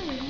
Hello.